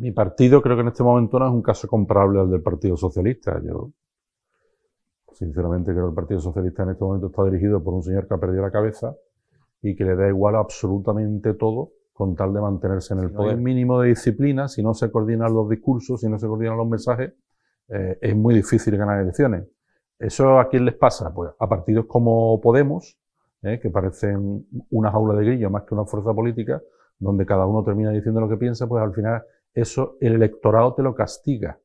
Mi partido creo que en este momento no es un caso comparable al del Partido Socialista. Yo, sinceramente, creo que el Partido Socialista en este momento está dirigido por un señor que ha perdido la cabeza y que le da igual absolutamente todo con tal de mantenerse en el poder. No mínimo de disciplina, si no se coordinan los discursos, si no se coordinan los mensajes, eh, es muy difícil ganar elecciones. ¿Eso a quién les pasa? Pues a partidos como Podemos, eh, que parecen una jaula de grillo más que una fuerza política, donde cada uno termina diciendo lo que piensa, pues al final eso el electorado te lo castiga.